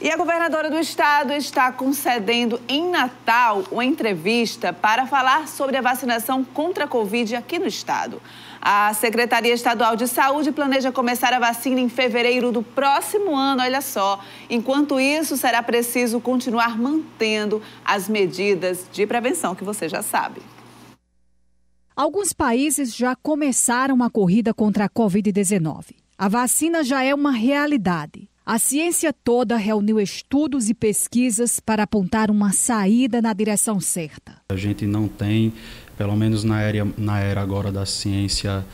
E a governadora do estado está concedendo em Natal uma entrevista para falar sobre a vacinação contra a Covid aqui no estado. A Secretaria Estadual de Saúde planeja começar a vacina em fevereiro do próximo ano, olha só. Enquanto isso, será preciso continuar mantendo as medidas de prevenção que você já sabe. Alguns países já começaram a corrida contra a Covid-19. A vacina já é uma realidade. A ciência toda reuniu estudos e pesquisas para apontar uma saída na direção certa. A gente não tem, pelo menos na era, na era agora da ciência,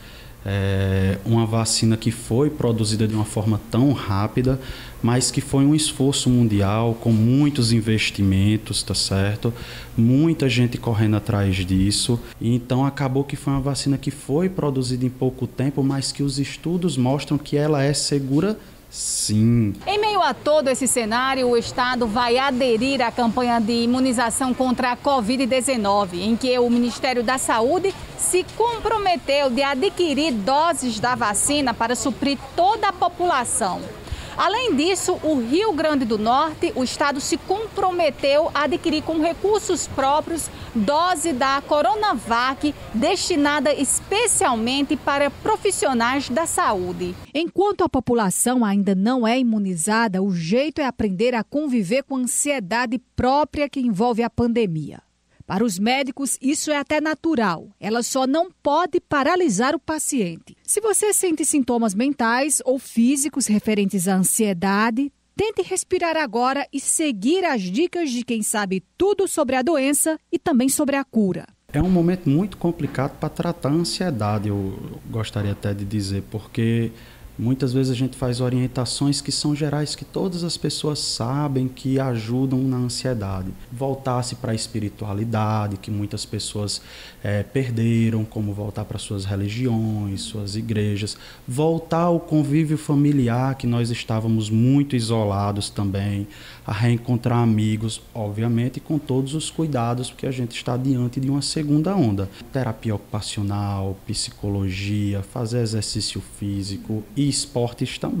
é, uma vacina que foi produzida de uma forma tão rápida, mas que foi um esforço mundial com muitos investimentos, tá certo? Muita gente correndo atrás disso. Então acabou que foi uma vacina que foi produzida em pouco tempo, mas que os estudos mostram que ela é segura Sim. Em meio a todo esse cenário, o Estado vai aderir à campanha de imunização contra a Covid-19, em que o Ministério da Saúde se comprometeu de adquirir doses da vacina para suprir toda a população. Além disso, o Rio Grande do Norte, o estado se comprometeu a adquirir com recursos próprios dose da Coronavac destinada especialmente para profissionais da saúde. Enquanto a população ainda não é imunizada, o jeito é aprender a conviver com a ansiedade própria que envolve a pandemia. Para os médicos, isso é até natural. Ela só não pode paralisar o paciente. Se você sente sintomas mentais ou físicos referentes à ansiedade, tente respirar agora e seguir as dicas de quem sabe tudo sobre a doença e também sobre a cura. É um momento muito complicado para tratar a ansiedade, eu gostaria até de dizer, porque Muitas vezes a gente faz orientações que são gerais, que todas as pessoas sabem que ajudam na ansiedade. Voltar-se para a espiritualidade, que muitas pessoas é, perderam, como voltar para suas religiões, suas igrejas. Voltar ao convívio familiar, que nós estávamos muito isolados também. A reencontrar amigos, obviamente, com todos os cuidados, porque a gente está diante de uma segunda onda. Terapia ocupacional, psicologia, fazer exercício físico esportes também.